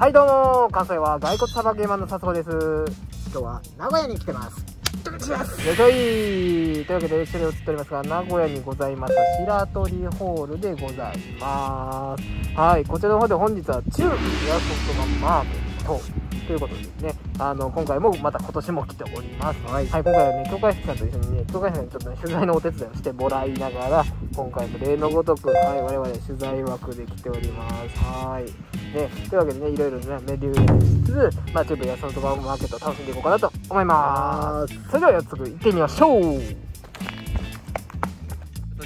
はいどうも関西は骸骨サバゲーマンの佐藤です。今日は名古屋に来てます。よいしょい。というわけで後ろに映っておりますが名古屋にございます。白鳥ホールでございます。はいこちらの方で本日は中エアソフトガンマーケットということでですね、あの、今回もまた今年も来ております。はい。はい、今回はね、教会室さんと一緒にね、教会室さんにちょっとね、取材のお手伝いをしてもらいながら、今回も例のごとく、はい、我々取材枠で来ております。はい。ね、というわけでね、いろいろね、メデューしつつ、まあちょっと安野とバーマーケットを楽しんでいこうかなと思います。それでは、やっつく行ってみましょう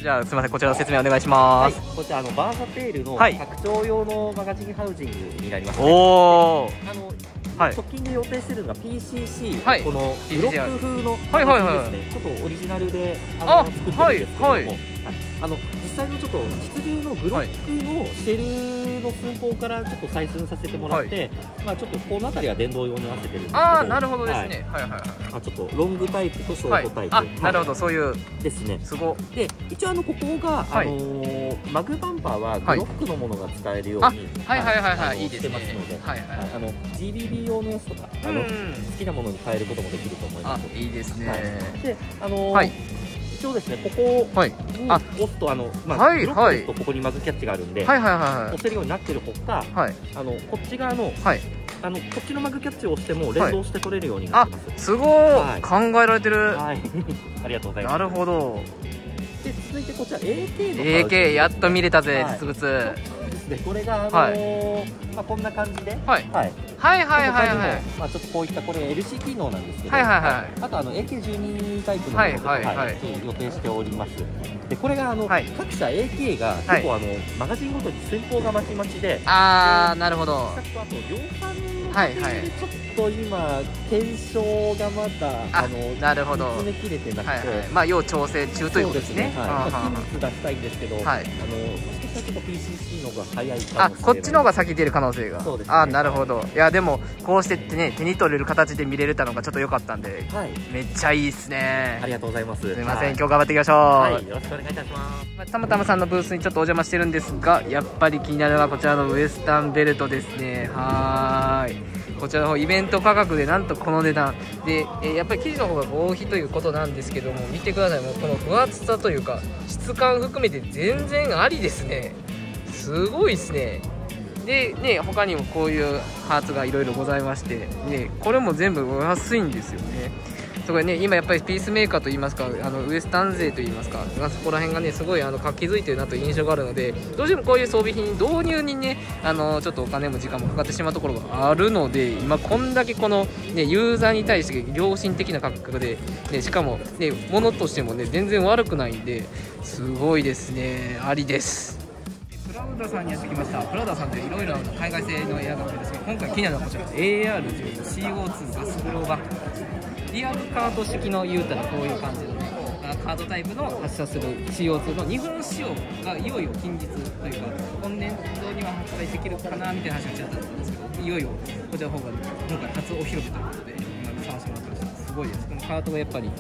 じゃあすみませんこちらの説明お願いします、はい、こちらあのバーサテールの拡張用のマガジンハウジングになります、ね、おおあのはい、直近で予定してるのが PCC、はい、このブロック風のはいはいはい、ちょっとオリジナルであの作ってるんですけども、はいはい、あの実際のちょっと実流のブロックのシェルの寸法からちょっと採寸させてもらって、はい、まあちょっとこの辺りは電動用になっててるんですけど。ああなるほどですね、はい、はいはいはい。あちょっとロングタイプとショートタイプ、あなるほどそういう。ですね。すごで一応あのここが、あのー、マグバンパーはブロックのものが使えるように、はい、はいはいはいい。いですね。ますので、はいはい、あの GBB 用のやつとかあの、好きなものに変えることもできると思います。いいですね、であのー、はい一応ですねここに押すとあの、まあ、はい、ブロックすとここにマグキャッチがあるんで、はいはいはい、押せるようになってるほか、はい、あのこっち側の、はい、あのこっちのマグキャッチを押しても連動して取れるようになってます、はい、すごい、はい、考えられてる、はい、ありがとうございます。なるほど。で続いてこちら AK の AK やっと見れたぜ、実物でこれがあのーはい、まあこんな感じで、はい、はい、はいはいはいはい。まあちょっとこういったこれ LC 機能なんですけど、はいはいはい、あとあの AK12 タイプのものと、はいはいはい、予定しております。でこれがあの、はい、各社 AK が結構あの、マガジンごとに寸法がまちまちで、ああなるほど。あと量産はいはい、ちょっと今検証がまだあのなるほど詰め切れてなくて、はいはい、まあ要調整中ということですね。すねはい、まあ、筋肉出したいんですけど、はい、あのもしかしたらちょっと PCC の方が早いあこっちの方が先出る可能性が。そうです、ね、あなるほど。いやでもこうしてってね手に取れる形で見れるたのがちょっと良かったんで、はい、めっちゃいいですね。ありがとうございます。すみません、はい、今日頑張っていきましょう。はい、よろしくお願いいたします。まあ、たまたまさんのブースにちょっとお邪魔してるんですが、やっぱり気になるのはこちらのウエスタンベルトですね。はい。こちらの方イベント価格でなんとこの値段。で、えやっぱり生地の方が合皮ということなんですけども見てください。もうこの分厚さというか質感含めて全然ありですね。すごいですね。でね他にもこういうパーツがいろいろございましてねこれも全部安いんですよね。すごいね今やっぱりピースメーカーといいますかあのウエスタン勢といいますかそこら辺がねすごいあの活気づいてるなという印象があるのでどうしてもこういう装備品導入にねあのちょっとお金も時間もかかってしまうところがあるので今こんだけこの、ね、ユーザーに対して良心的な価格で、ね、しかも、ね、物としてもね全然悪くないんですごいですねありです。プラウダさんにやってきましたプラダさんっていろいろ海外製のエアガンですけど今回気になるのはこちら AR10CO2 ガスフローバッリアルカード式の言うたらこういう感じのねカードタイプの発射する CO2 の日本仕様がいよいよ近日というか今年度には発売できるかなみたいな話がちらっとあったんですけどいよいよこちらの方が今回初お披露目ということで今探してもらってました。すごいです。このカードがやっぱり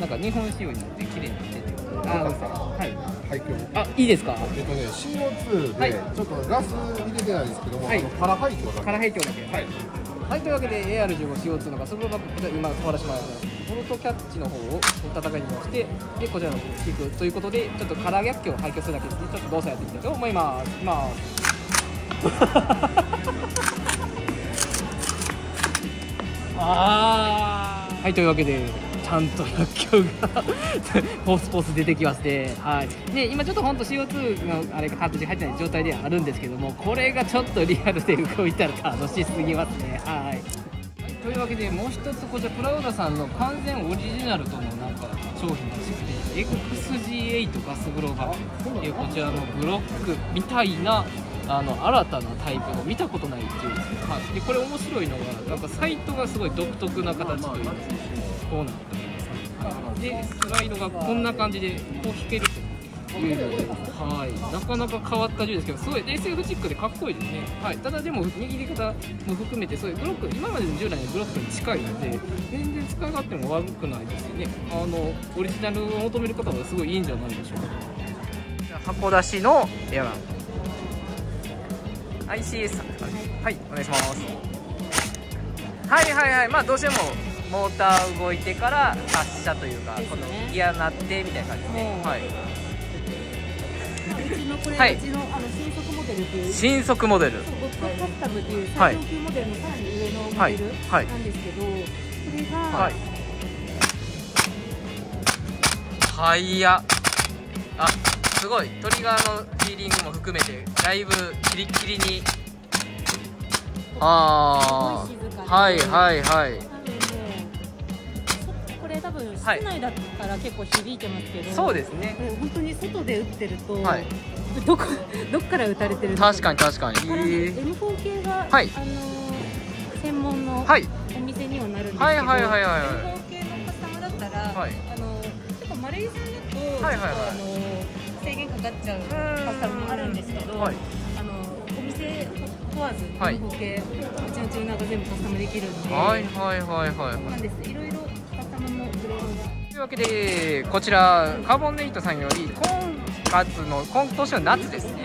なんか日本仕様になって綺麗になってて。あはい。はい、あ、いいですか？えっとね、CO2 で、ちょっとガス入れてないんですけども、はい、空排気だけ。空排気だけ。はい。はい、というわけで AR15CO2 のガスブロバック今触らせてもらいますボルトキャッチの方を戦いに回してでこちらの方を引くということでちょっとカラー逆境を廃墟するだけですねちょっと動作やっていきたいと思います。いきます。あはいというわけでんと薬莢がポスポス出てきましてはい。で今ちょっと本当 CO2 のあれがカートリッジ入ってない状態ではあるんですけどもこれがちょっとリアルで動いたら楽しすぎますね。はい。というわけでもう一つこちらプラウダさんの完全オリジナルとのなんか商品らしくて XG8 ガスグローバルこちらのブロックみたいなあの新たなタイプの見たことないっていうですね、はい、でこれ面白いのがなんかサイトがすごい独特な形というかこうなってでスライドがこんな感じでこう引けるというので、はい、なかなか変わった銃ですけどすごい SF チックでかっこいいですね、はい、ただでも握り方も含めてそういうブロック今までの従来のブロックに近いので全然使い勝手も悪くないですしね。あのオリジナルを求める方はすごいいいんじゃないでしょうか。箱出しのエアガン ICS さん。はい、お願いします。はいはいはい。まあどうしてもモーター動いてから発射というか、ね、このギアなってみたいな感じで。はい。うちのこれ、はい、うちのあの新速モデルっていう新速モデル。ゴッドカスタムっていう最上級モデルのさらに上のモデルなんですけど、はい、それが、はい。タイヤ。あすごいトリガーのフィーリングも含めてだいぶキリキリに。ああはいはいはい。これ多分室内だったら結構響いてますけど、そうですね。本当に外で打ってると、はい、どこ どっから打たれてる確かに確かに。これ M4 系が、はい、あの専門のお店にはなるんですけど、はい、はいはいはいはい。M4 系のカスタムだったら、はい、あの結構丸井さんだと、はいはいはい、あのかかっちゃうカスタムもあるんですけど、はい、あのお店問わず、はい、M4 系うちのチューナーが全部カスタムできるんではいはいはいはいなんです。いろいろカスタムもグレードというわけでこちらカーボンネイトさんより今月の今年の夏ですね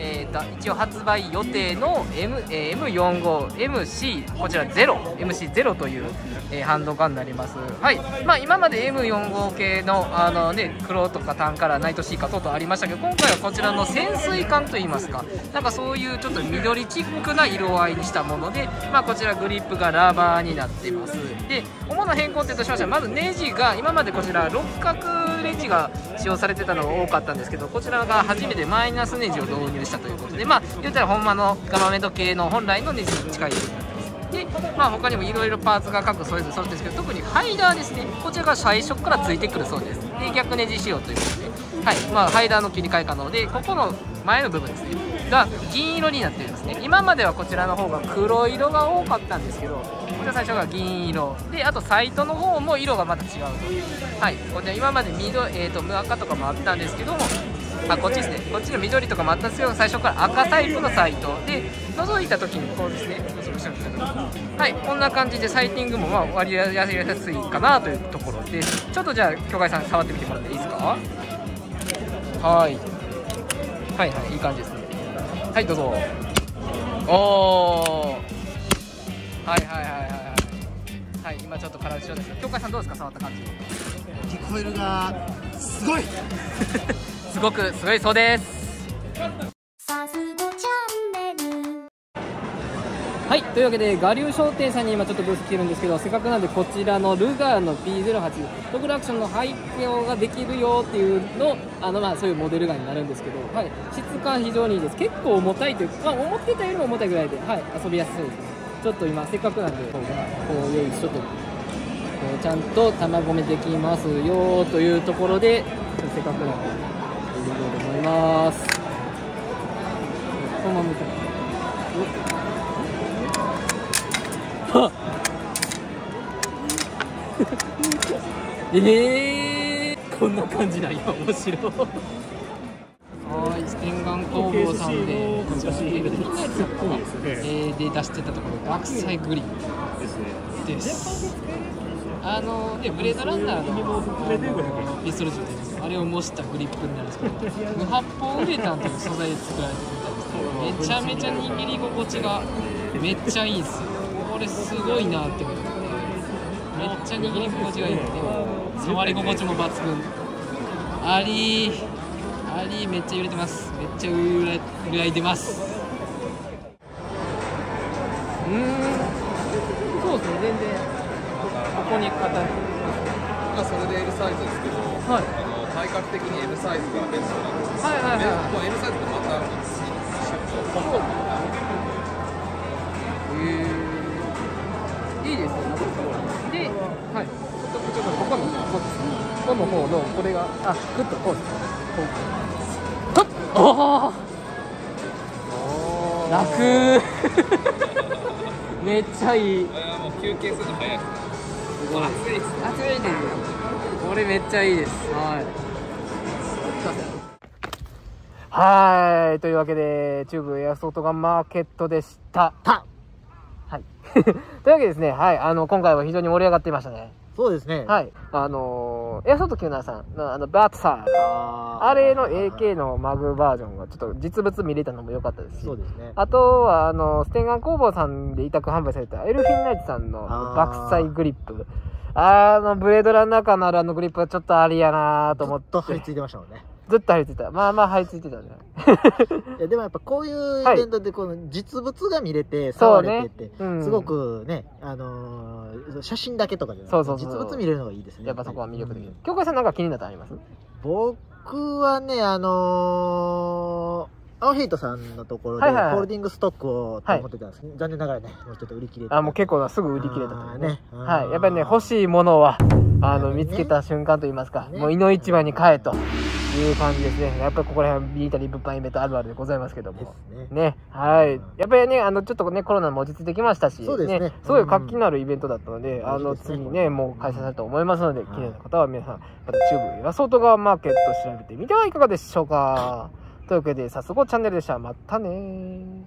えーと、一応発売予定の、M えー、M45MC こちら 0MC0 という、えー、ハンドガンになります、はい。まあ、今まで M45 系のあの、ね、黒とかタンカラーナイトシーカー等々ありましたけど今回はこちらの潜水艦といいますかなんかそういうちょっと緑チックな色合いにしたもので、まあ、こちらグリップがラバーになっています。で主な変更点としましてはまずネジが今までこちら六角スレジが使用されてたのが多かったんですけどこちらが初めてマイナスネジを導入したということでまあ言ったらほんまのガマメド系の本来のネジに近いようになってますで、まあ、他にもいろいろパーツが各それぞれそうですけど特にハイダーですね。こちらが最初からついてくるそうです。で逆ネジ仕様ということで、はい。まあ、ハイダーの切り替え可能でここの前の部分ですね。が銀色になってるんですね。今まではこちらの方が黒色が多かったんですけどこちら最初が銀色。であとサイトの方も色がまた違うと。はい。こちら今まで緑、えーと、無赤とかもあったんですけどもあこっちですね。こっちの緑とかもあったんですけど最初から赤タイプのサイト。で覗いた時にこうですね。はい。こんな感じでサイティングもまあ割りやすいかなというところでちょっとじゃあ京海さん触ってみてもらっていいですか？はい。はいはい。いい感じです。ねはいどうぞ。おおはいはいはいはいはい。今ちょっと空打ちですけど京海さんどうですか触った感じ。聞こえるがすごい。すごくすごいそうですはいというわけで我流商店さんに今ちょっとブース来てるんですけどせっかくなんでこちらのルガーの P08 トグラクションの廃墟ができるよっていうのあのまあそういうモデルガンになるんですけど、はい、質感非常にいいです。結構重たいというか、まあ、思ってたよりも重たいぐらいで、はい、遊びやすそうですちょっと今せっかくなんでこう用意しととちゃんと玉込めできますよというところでせっかくなんで入れようと思います。このまま見てえ えー、こんな感じなんや面白い。はい天眼工房さんでこちら PL で作ったえー、で出してたところ学祭グリーン。です。あのねブレードランナーのピストル銃あれを模したグリップになるんですけど無発泡ウレタンという素材で作られてるみたいです。けどめちゃめちゃ握り心地がめっちゃいいんですよ。これすごいなって思ってめっちゃ握り心地がいいので触り心地も抜群。アリーアリーめっちゃ揺れてます。めっちゃ揺ら揺らいでます。うん。そうですね全然。ここに型がそれで L サイズですけど、はい、あの体格的に M サイズがベストなんです。はいはいはい、M サイズがまたへいいですね。で、はい、ちょっとちょっとここのここですねここの方のこれがあグッとこうですこうおお楽。めっちゃいい。もう休憩するの早い。すごい暑いです。暑いです。これめっちゃいいです。はい。はい。というわけでチューブエアソートガンマーケットでした というわけでですね、はい、あの、今回は非常に盛り上がっていましたね。そうですね。はい。あのー、エアソフト97さんの、あの、バッツさん。あれの AK のマグバージョンが、ちょっと実物見れたのも良かったですし。そうですね。あとは、あの、ステンガン工房さんで委託販売されたエルフィンナイツさんの爆砕グリップ。あの、ブレードランナー感のあるあのグリップはちょっとありやなと思って。ずっと張り付いてましたもんね。ずっと張り付いてた。まあまあ張り付いてたね。いやでもやっぱこういうイベントでこの実物が見れて、触れてって、ねうん、すごくね、あのー、写真だけとかじゃなくて、そうそう実物見れるのがいいですね。やっぱそこは魅力的。京子さんなんか気になったあります？僕はね、あのーアオヘイトさんのところで、ホールディングストックをと思ってたんですけど、はい、残念ながらね、もうちょっと売り切れて。あ、もう結構すぐ売り切れたとね。はい。やっぱりね、欲しいものは、あの、見つけた瞬間といいますか、もう、いの一番に買えと。いう感じですね。やっぱりここら辺、ビータリー物販イベントあるあるでございますけども。ね。ね。はい。やっぱりね、あの、ちょっとね、コロナも落ち着いてきましたし、そうですね。すごい活気のあるイベントだったので、あの、次ね、もう開催されると思いますので、綺麗な方は皆さん、またチューブや外側マーケット調べてみてはいかがでしょうか。というわけで、早速チャンネルでした。またね